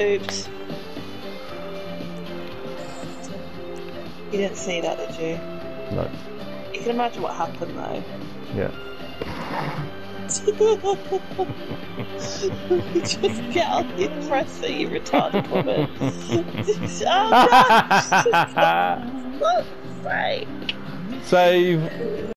Oops. You didn't see that, did you? No. You can imagine what happened though. Yeah. You Just get on the dresser, you retarded woman. oh no! Right. Save.